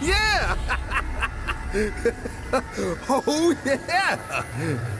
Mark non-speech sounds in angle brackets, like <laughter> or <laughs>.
yeah! <laughs> oh, yeah!